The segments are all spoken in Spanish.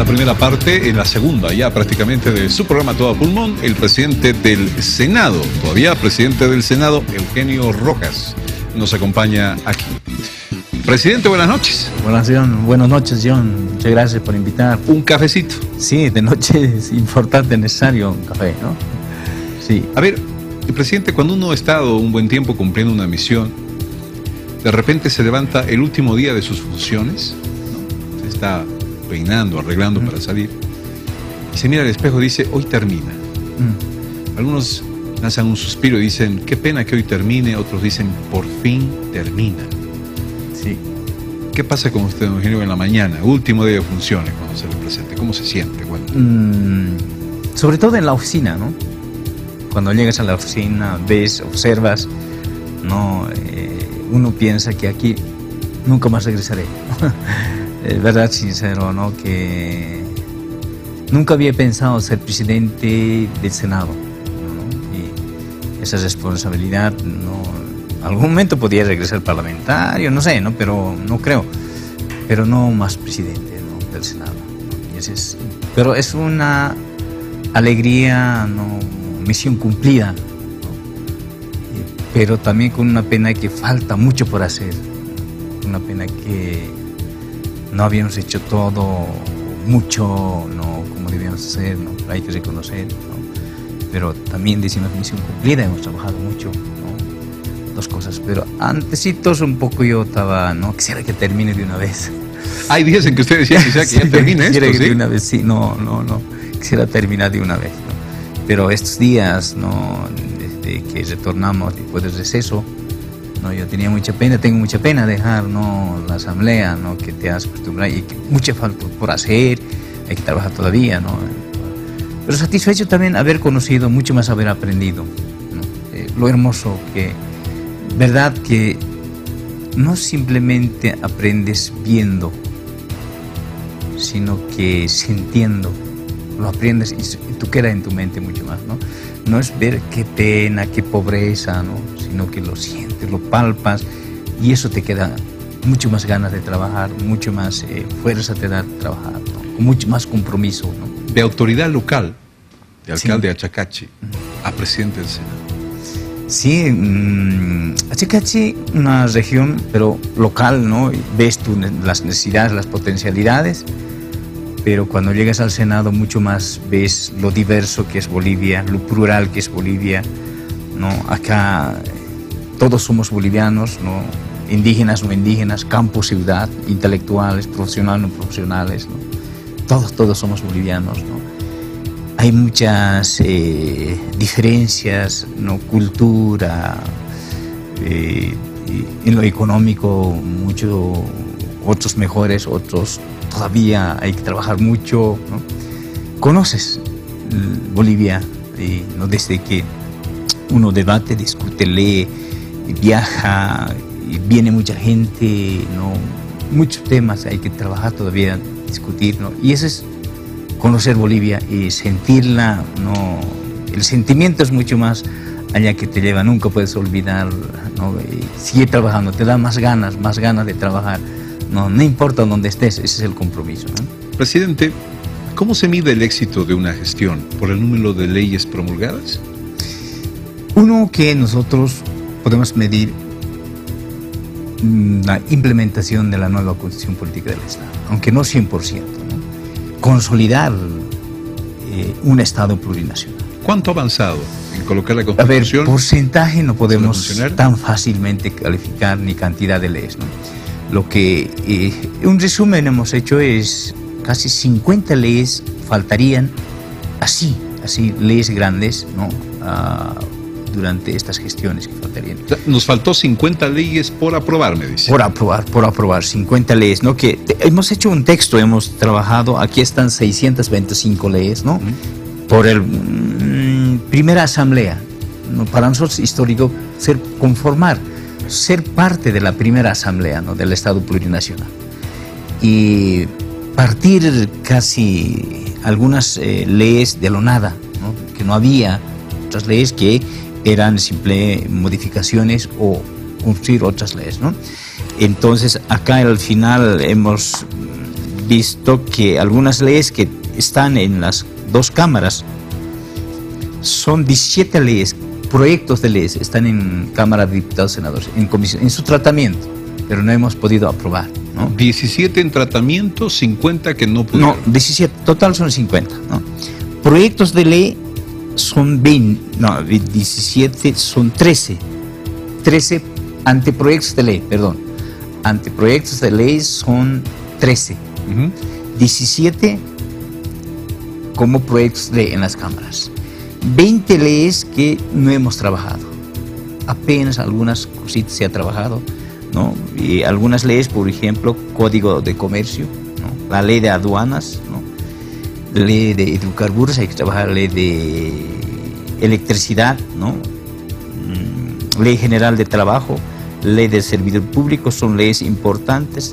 la primera parte, en la segunda ya prácticamente de su programa Todo Pulmón, el presidente del Senado, todavía presidente del Senado, Eugenio Rojas, nos acompaña aquí. Presidente, buenas noches. Buenas, John. buenas noches, John. Muchas gracias por invitar. Un cafecito. Sí, de noche es importante, necesario un café, ¿no? Sí. A ver, presidente, cuando uno ha estado un buen tiempo cumpliendo una misión, de repente se levanta el último día de sus funciones, se está peinando, arreglando para salir, y se mira al espejo y dice, hoy termina. Algunos lanzan un suspiro y dicen, qué pena que hoy termine, otros dicen, por fin termina. Sí. ¿Qué pasa con usted, don Eugenio, en la mañana, último día de funciones, cuando se le presente? ¿Cómo se siente? Mm, sobre todo en la oficina, ¿no? Cuando llegas a la oficina, ves, observas, no, eh, uno piensa que aquí nunca más regresaré. es verdad, sincero, ¿no? Que nunca había pensado ser presidente del Senado. Y esa responsabilidad, no, algún momento podía regresar parlamentario, no sé, ¿no? Pero no creo. Pero no más presidente del Senado. pero es una alegría, ¿no? misión cumplida, pero también con una pena que falta mucho por hacer. Una pena que no habíamos hecho todo mucho ¿no? como debíamos hacer, ¿no? hay que reconocer. Pero también decimos misión cumplida, hemos trabajado mucho. Dos cosas, pero antesitos un poco yo estaba, no quisiera que termine de una vez. Hay días en que usted decía que ya termine esto, ¿sí? de una vez, sí, no, no, no, quisiera terminar de una vez. Pero estos días, ¿no? desde que retornamos después del receso, ¿no? Yo tenía mucha pena, tengo mucha pena dejar ¿no? la asamblea, ¿no? que te has acostumbrado y que mucha falta por hacer, hay que trabajar todavía, ¿no? Pero satisfecho también haber conocido, mucho más haber aprendido. Eh, lo hermoso que, verdad que no simplemente aprendes viendo, sino que sintiendo, lo aprendes y, tú queda en tu mente mucho más, ¿no? No es ver qué pena, qué pobreza, ¿no? Sino que lo sientes, lo palpas y eso te queda mucho más ganas de trabajar, mucho más eh, fuerza te da trabajar, ¿no? mucho más compromiso, ¿no? De autoridad local, de alcalde de Achacachi a presidente del Senado. Sí, mmm, Achacachi, una región, pero local, ¿no? Ves tú las necesidades, las potencialidades pero cuando llegas al Senado mucho más ves lo diverso que es Bolivia, lo plural que es Bolivia. ¿no? Acá todos somos bolivianos, ¿no? indígenas no indígenas, campo, ciudad, intelectuales, profesionales no profesionales. ¿no? Todos, todos somos bolivianos. ¿no? Hay muchas eh, diferencias, ¿no? cultura, eh, en lo económico, mucho, otros mejores, otros todavía hay que trabajar mucho. Conoces Bolivia ¿no? desde que uno debate, discute, lee, viaja, viene mucha gente, ¿no? muchos temas hay que trabajar todavía, discutir, ¿no? y eso es conocer Bolivia y sentirla, ¿no? el sentimiento es mucho más allá que te lleva, nunca puedes olvidar, ¿no? sigue trabajando, te da más ganas, más ganas de trabajar. No, no importa dónde estés, ese es el compromiso. Presidente, ¿cómo se mide el éxito de una gestión? ¿Por el número de leyes promulgadas? Uno que nosotros podemos medir mm, la implementación de la nueva Constitución Política del Estado, aunque no 100%. ¿no? Consolidar eh, un Estado plurinacional. ¿Cuánto ha avanzado en colocar la Constitución? A ver, porcentaje no podemos tan fácilmente calificar ni cantidad de leyes. ¿no? Lo que eh, un resumen hemos hecho es casi 50 leyes faltarían así, así leyes grandes, ¿no? Ah, durante estas gestiones que faltarían. Nos faltó 50 leyes por aprobar, me dice. Por aprobar, por aprobar, 50 leyes, ¿no? Que hemos hecho un texto, hemos trabajado, aquí están 625 leyes, ¿no? Por el mm, primera asamblea, ¿no? Para nosotros histórico ser conformar ser parte de la primera asamblea ¿no? del Estado plurinacional y partir casi algunas eh, leyes de lo nada, que no había otras leyes que eran simple modificaciones o construir otras leyes. ¿no? Entonces acá al final hemos visto que algunas leyes que están en las dos cámaras son 17 leyes, proyectos de leyes, están en Cámara de Diputados y Senadores, en, comisión, en su tratamiento, pero no hemos podido aprobar. ¿no? 17 en tratamiento, 50 que no pudieron. No, 17, total son 50. ¿no? Proyectos de ley son 20, no, 17 son 13. 13 anteproyectos de ley, perdón. Anteproyectos de ley son 13. 17 como proyectos de ley en las cámaras. 20 leyes que no hemos trabajado. Apenas algunas cositas se ha trabajado, ¿no? Y algunas leyes, por ejemplo, Código de Comercio, la ley de aduanas, ¿no? ley de hidrocarburos, hay que trabajar la ley de electricidad, ¿no? Mm, ley general de trabajo, ley del servidor público, son leyes importantes,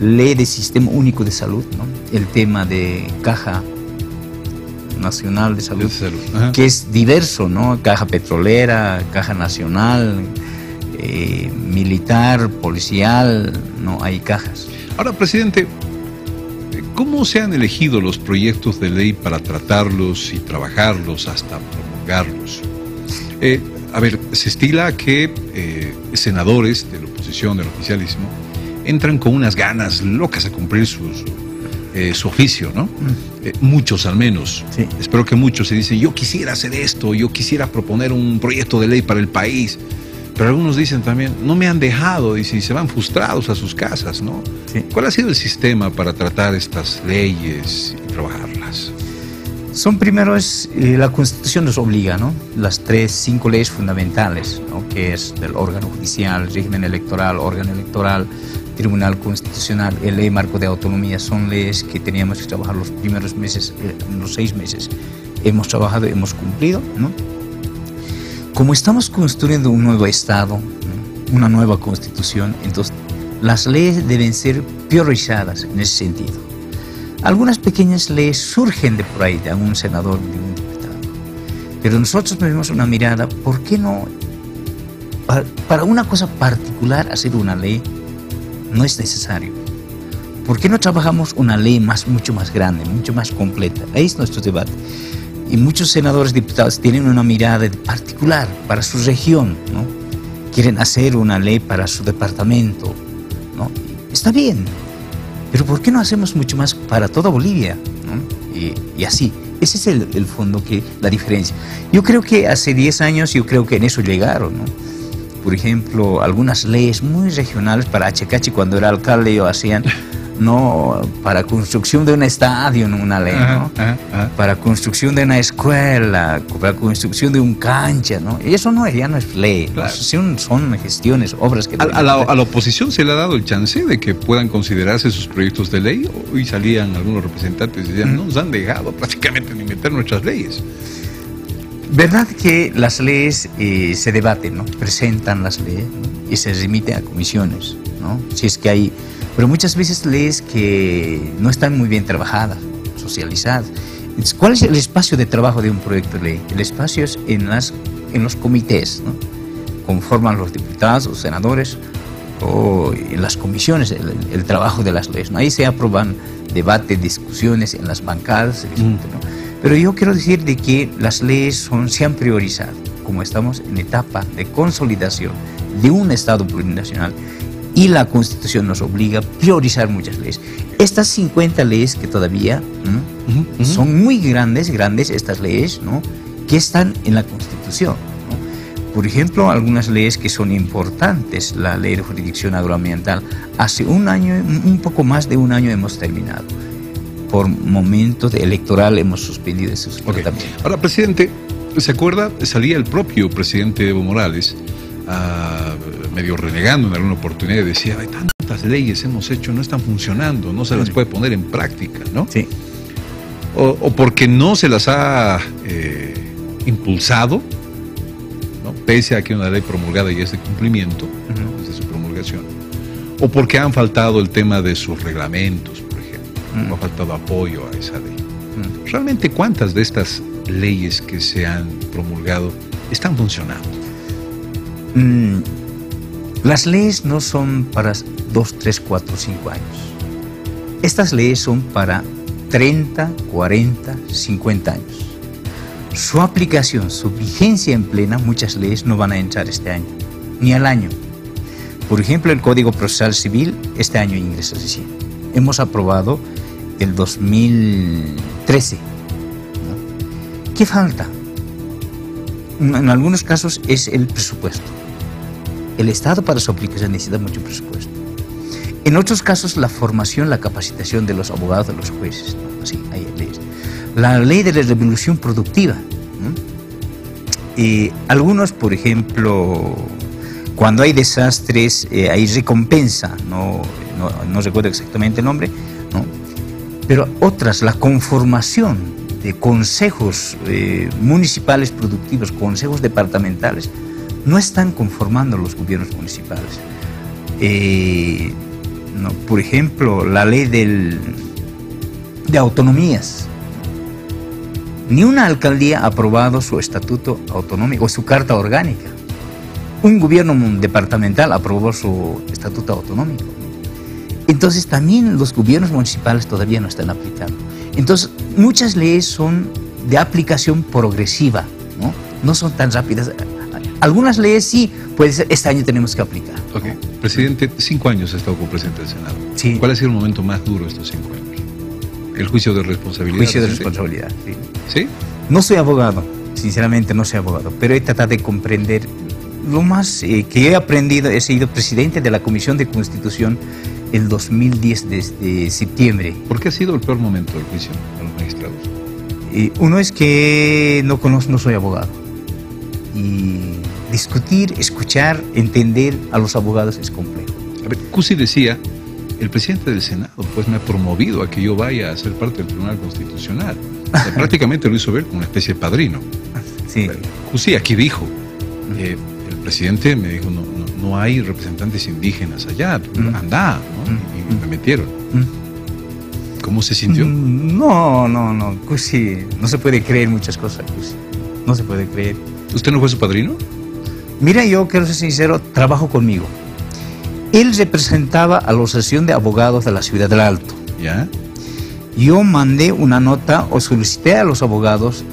ley de sistema único de salud, ¿no? el tema de caja nacional de salud, que es diverso, ¿no? Caja petrolera, caja nacional, eh, militar, policial, no hay cajas. Ahora, presidente, ¿cómo se han elegido los proyectos de ley para tratarlos y trabajarlos hasta promulgarlos? Eh, a ver, se estila que eh, senadores de la oposición, del oficialismo, entran con unas ganas locas a cumplir sus, eh, su oficio, ¿no? Mm. muchos al menos. Espero que muchos se dicen, yo quisiera hacer esto, yo quisiera proponer un proyecto de ley para el país. Pero algunos dicen también, no me han dejado, y se van frustrados a sus casas, ¿no? ¿Cuál ha sido el sistema para tratar estas leyes y trabajarlas? Son primero es, eh, la Constitución nos obliga, ¿no? Las tres, cinco leyes fundamentales, ¿no? Que es el órgano judicial, régimen electoral, órgano electoral, Tribunal Constitucional, el ley marco de autonomía, son leyes que teníamos que trabajar los primeros meses, eh, los seis meses. Hemos trabajado, hemos cumplido, ¿no? como estamos construyendo un nuevo Estado, una nueva constitución, entonces las leyes deben ser priorizadas en ese sentido. Algunas pequeñas leyes surgen de por ahí, de algún senador, de un diputado. Pero nosotros tenemos una mirada, ¿por qué no? Para, una cosa particular hacer una ley no es necesario. ¿Por qué no trabajamos una ley más, mucho más grande, mucho más completa? Ahí es nuestro debate. Y muchos senadores, diputados tienen una mirada particular para su región, ¿no? Quieren hacer una ley para su departamento, ¿no? Está bien, pero ¿por qué no hacemos mucho más para toda Bolivia? Y, así, ese es el, fondo, que la diferencia. Yo creo que hace 10 años, yo creo que en eso llegaron, ¿no? Por ejemplo, algunas leyes muy regionales para Achecachi, cuando era alcalde, yo hacían no para construcción de un estadio, una ley, ¿no? Para construcción de una escuela, para construcción de un cancha, ¿no? Y eso no, ya no es ley, son, son, gestiones, obras que... A, la, a, la, oposición se le ha dado el chance de que puedan considerarse sus proyectos de ley. Hoy salían algunos representantes y decían, no nos han dejado prácticamente ni meter nuestras leyes. ¿Verdad que las leyes eh, se debaten, ¿no? presentan las leyes y se remiten a comisiones? ¿no? Si es que hay pero muchas veces lees que no están muy bien trabajadas, socializadas. ¿Cuál es el espacio de trabajo de un proyecto de ley? El espacio es en, las, en los comités, ¿no? conforman los diputados, los senadores, o en las comisiones, el, trabajo de las leyes. Ahí se aprueban debates, discusiones en las bancadas, mm. Pero yo quiero decir de que las leyes son, se han priorizado, como estamos en etapa de consolidación de un Estado plurinacional y la Constitución nos obliga a priorizar muchas leyes. Estas 50 leyes que todavía son muy grandes, grandes estas leyes, ¿no? que están en la Constitución. Por ejemplo, algunas leyes que son importantes, la ley de jurisdicción agroambiental, hace un año, un poco más de un año hemos terminado. Por momentos electoral hemos suspendido esos okay. Ahora, presidente, ¿se acuerda? Salía el propio presidente Evo Morales a medio renegando en alguna oportunidad, decía, hay tantas leyes hemos hecho, no están funcionando, no se las puede poner en práctica, ¿no? Sí. O, porque no se las ha eh, impulsado, ¿no? pese a que una ley promulgada ya es de cumplimiento, desde su promulgación, o porque han faltado el tema de sus reglamentos, ejemplo, ha faltado apoyo a esa ley. ¿Realmente cuántas de estas leyes que se han promulgado están funcionando? Las leyes no son para 2, 3, 4, 5 años. Estas leyes son para 30, 40, 50 años. Su aplicación, su vigencia en plena, muchas leyes no van a entrar este año, ni al año. Por ejemplo, el Código Procesal Civil este año ingresa recién. Hemos aprobado el 2013. ¿Qué falta? En algunos casos es el presupuesto. El Estado para su aplicación necesita mucho presupuesto. En otros casos, la formación, la capacitación de los abogados, de los jueces. Así, hay leyes. La ley de la revolución productiva. Y algunos, por ejemplo, cuando hay desastres, eh, hay recompensa, no, no, recuerdo exactamente el nombre, ¿no? Pero otras, la conformación de consejos eh, municipales productivos, consejos departamentales, no están conformando los gobiernos municipales. Eh, por ejemplo, la ley de autonomías. Ni una alcaldía ha aprobado su estatuto autonómico o su carta orgánica. Un gobierno departamental aprobó su estatuto autonómico. Entonces también los gobiernos municipales todavía no están aplicando. Entonces muchas leyes son de aplicación progresiva, no, no son tan rápidas. Algunas leyes sí, puede ser, este año tenemos que aplicar. Ok. Presidente, cinco años ha estado como presidente del Senado. Sí. ¿Cuál ha sido el momento más duro de estos cinco años? El juicio de responsabilidad. Juicio de responsabilidad, sí. ¿Sí? No soy abogado, sinceramente no soy abogado, pero he tratado de comprender lo más eh, que he aprendido. He sido presidente de la Comisión de Constitución el 2010 desde septiembre. ¿Por qué ha sido el peor momento del juicio a los magistrados? Y uno es que no conozco, no soy abogado. Y discutir, escuchar, entender a los abogados es complejo. A ver, Cusi decía, el presidente del Senado pues me ha promovido a que yo vaya a ser parte del Tribunal Constitucional. prácticamente lo hizo ver como una especie de padrino. Sí. Cusi aquí dijo, eh, el presidente me dijo, no, no, hay representantes indígenas allá, anda, ¿no? Y me metieron. ¿Cómo se sintió? No, no, no, Cusi, no se puede creer muchas cosas, Cusi. No se puede creer. ¿Usted no fue su padrino? Mira, yo quiero ser sincero, trabajo conmigo. Él representaba a la Asociación de Abogados de la Ciudad del Alto. ¿Ya? Yo mandé una nota o solicité a los abogados,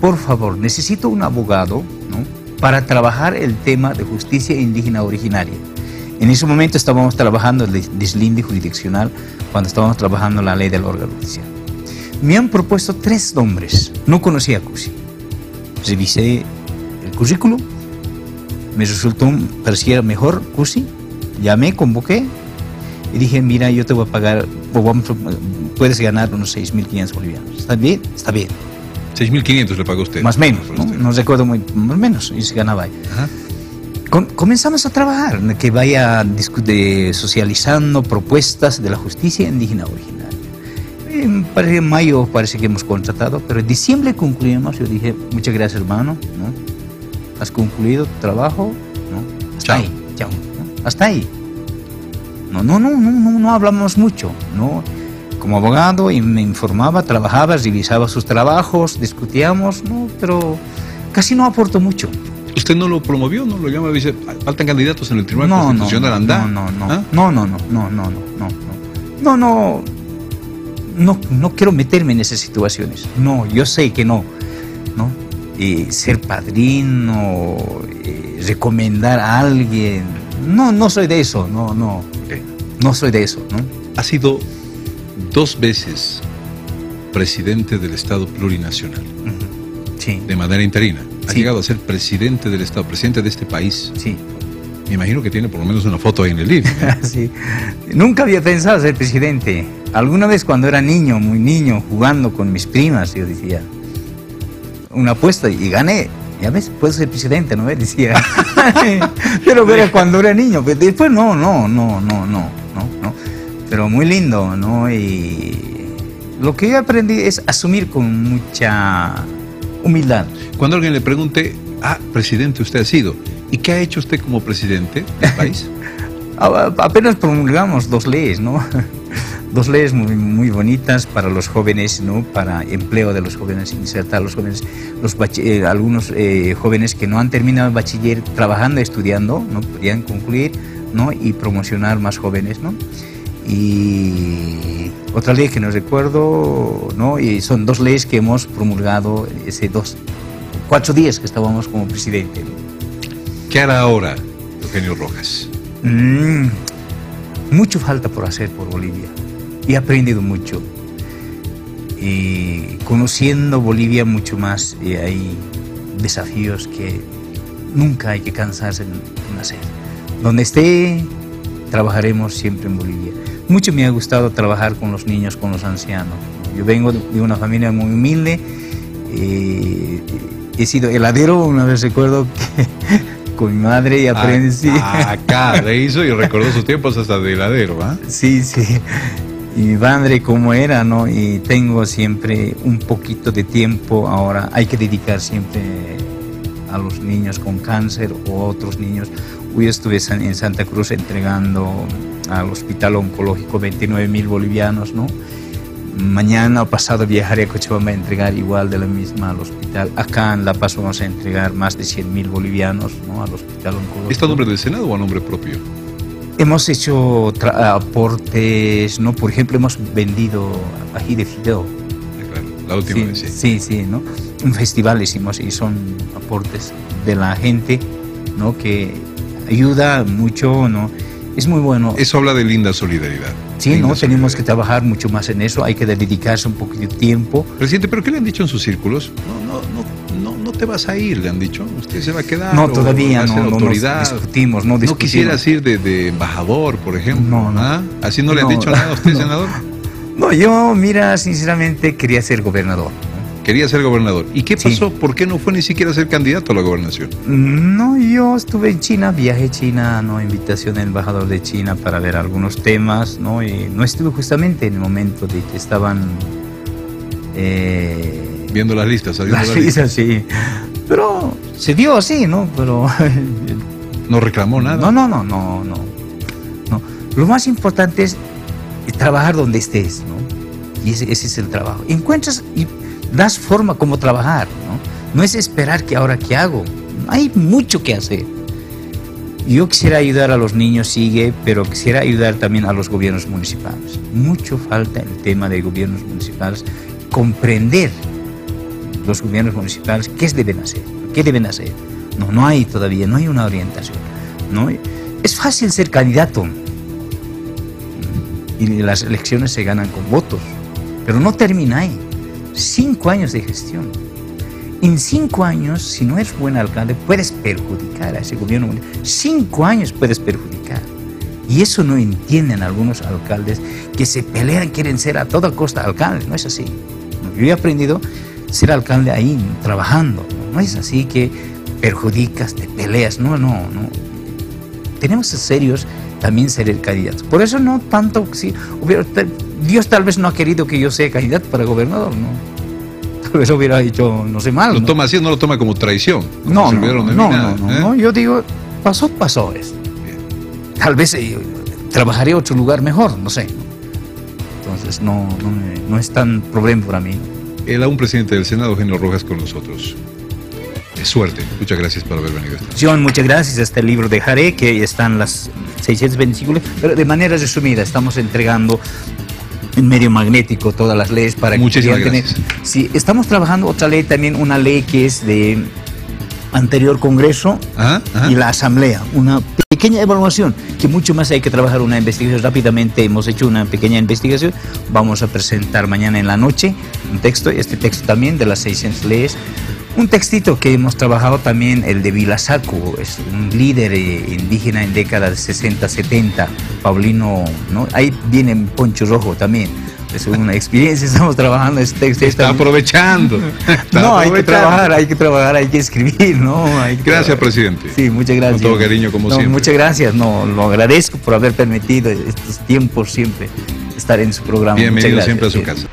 por favor, necesito un abogado ¿no? Para trabajar el tema de justicia indígena originaria. En ese momento estábamos trabajando el deslinde jurisdiccional cuando estábamos trabajando la ley del órgano judicial. Me han propuesto tres nombres. No conocía a Cusi. Revisé el currículum me resultó, parecía mejor Cusi, llamé, convoqué y dije, mira, yo te voy a pagar, puedes ganar unos 6.500 bolivianos. ¿Está bien? Está bien. 6.500 le pagó usted. Más o menos, ¿no? no recuerdo muy, más o menos, y se ganaba ahí. comenzamos a trabajar, que vaya de, socializando propuestas de la justicia indígena original. En, mayo parece que hemos contratado, pero en diciembre concluimos. Yo dije, muchas gracias hermano, ¿no? has concluido tu trabajo, ¿no? Hasta ahí, chao, hasta ahí. No, no, no, no, no, no hablamos mucho, ¿no? Como abogado y me informaba, trabajaba, revisaba sus trabajos, discutíamos, ¿no? Pero casi no aportó mucho. ¿Usted no lo promovió, no lo llama? Dice, faltan candidatos en el Tribunal no, Constitucional, no, No, no, ¿Ah? no, no, no, no, no, no, no, no, no, no, no quiero meterme en esas situaciones. No, yo sé que no, ¿no? ser padrino, eh, recomendar a alguien. No, no soy de eso, no, no. No soy de eso, ¿no? Ha sido dos veces presidente del Estado plurinacional. Sí. De manera interina. Ha llegado a ser presidente del Estado, presidente de este país. Sí. Me imagino que tiene por lo menos una foto ahí en el libro. sí. Nunca había pensado ser presidente. Alguna vez cuando era niño, muy niño, jugando con mis primas, yo decía, una apuesta y gané. Ya ves, puedo ser presidente, ¿no? Decía. pero era cuando era niño. Pero después no, no, no, no, no. Pero muy lindo, ¿no? Y lo que yo aprendí es asumir con mucha humildad. Cuando alguien le pregunte, ah, presidente usted ha sido, ¿y qué ha hecho usted como presidente del país? Apenas promulgamos dos leyes, ¿no? dos leyes muy, muy bonitas para los jóvenes, ¿no? para empleo de los jóvenes, insertar a los jóvenes, los eh, algunos eh, jóvenes que no han terminado el bachiller trabajando, estudiando, no podían concluir ¿no? y promocionar más jóvenes. ¿no? Y otra ley que no recuerdo, ¿no? Y son dos leyes que hemos promulgado ese dos, cuatro días que estábamos como presidente. ¿Qué hará ahora Eugenio Rojas? Mm, mucho falta por hacer por Bolivia. He aprendido mucho. Y conociendo Bolivia mucho más, y hay desafíos que nunca hay que cansarse en hacer. Donde esté, trabajaremos siempre en Bolivia. Mucho me ha gustado trabajar con los niños, con los ancianos. Yo vengo de una familia muy humilde. Eh, he sido heladero, una vez recuerdo que con mi madre y ah, aprendí. Ah, acá le hizo y recordó sus tiempos hasta de heladero, ¿ah? Sí, sí. Y mi madre como era, ¿no? Y tengo siempre un poquito de tiempo ahora. Hay que dedicar siempre a los niños con cáncer o otros niños. Hoy estuve en Santa Cruz entregando al Hospital Oncológico 29 mil bolivianos, ¿no? Mañana o pasado viajaré a Cochabamba a entregar igual de la misma al hospital. Acá en La Paz vamos a entregar más de 100 mil bolivianos ¿no? al Hospital Oncológico. ¿Está a nombre del Senado o a nombre propio? Hemos hecho aportes, ¿no? Por ejemplo, hemos vendido ají de fideo. Ah, claro, la última vez, sí. Sí, sí, ¿no? Un festival hicimos y son aportes de la gente, ¿no? Que ayuda mucho, ¿no? Es muy bueno. Eso habla de linda solidaridad. Sí, ¿no? Tenemos que trabajar mucho más en eso, hay que dedicarse un poquito de tiempo. Presidente, ¿pero qué le han dicho en sus círculos? No, no, no, no, no te vas a ir, le han dicho. Usted se va a quedar. No, todavía no, autoridad. no discutimos, no discutimos. ¿No quisieras ir de, embajador, por ejemplo? No, no. ¿Ah? ¿Así no le han dicho nada a usted, senador? No, yo, mira, sinceramente quería ser gobernador quería ser gobernador. ¿Y qué pasó? ¿Por qué no fue ni siquiera ser candidato a la gobernación? No, yo estuve en China, viajé a China, no invitación del embajador de China para ver algunos temas, ¿no? Y no estuve justamente en el momento de que estaban eh, viendo las listas, las, listas, sí. Pero se dio así, ¿no? Pero no reclamó nada. No, no, no, no, no. no. Lo más importante es trabajar donde estés, ¿no? Y ese, ese es el trabajo. Encuentras y das forma como trabajar, ¿no? No es esperar que ahora qué hago. Hay mucho que hacer. Yo quisiera ayudar a los niños, sigue, pero quisiera ayudar también a los gobiernos municipales. Mucho falta el tema de gobiernos municipales, comprender los gobiernos municipales qué deben hacer, qué deben hacer. No, no hay todavía, no hay una orientación. ¿no? Es fácil ser candidato y las elecciones se ganan con votos, pero no termina ahí cinco años de gestión. En cinco años, si no eres buen alcalde, puedes perjudicar a ese gobierno. Cinco años puedes perjudicar. Y eso no entienden algunos alcaldes que se pelean, quieren ser a toda costa alcaldes. No es así. Yo he aprendido ser alcalde ahí, trabajando. No es así que perjudicas, te peleas. No, no, no. Tenemos que ser serios también ser el candidato. Por eso no tanto, si Dios tal vez no ha querido que yo sea candidato para gobernador, ¿no? Tal vez hubiera dicho, no sé mal. Lo toma así, no lo toma como traición. no, no, no, ¿eh? no, yo digo, pasó, pasó eso. Tal vez eh, trabajaría otro lugar mejor, no sé. Entonces no, no, no es tan problema para mí. El aún presidente del Senado, Eugenio Rojas, con nosotros suerte. Muchas gracias por haber venido. John, muchas gracias. Este libro dejaré que están las 600 versículos, pero de manera resumida estamos entregando en medio magnético todas las leyes para Muchísimas que gracias. Sí, estamos trabajando otra ley también, una ley que es de anterior Congreso y la Asamblea, una pequeña evaluación, que mucho más hay que trabajar una investigación. Rápidamente, hemos hecho una pequeña investigación, vamos a presentar mañana en la noche un texto, este texto también de las 600 leyes, un textito que hemos trabajado también, el de Vilasaco, es un líder eh, indígena en décadas de 60, 70, Paulino, ¿no? Ahí viene Poncho Rojo también. Es una experiencia, estamos trabajando este texto. Está aprovechando. no, hay que trabajar, hay que trabajar, hay que escribir, ¿no? gracias, presidente. Sí, muchas gracias. Con todo cariño, como siempre. Muchas gracias, no, lo agradezco por haber permitido estos tiempos siempre estar en su programa. Bienvenido siempre a su casa.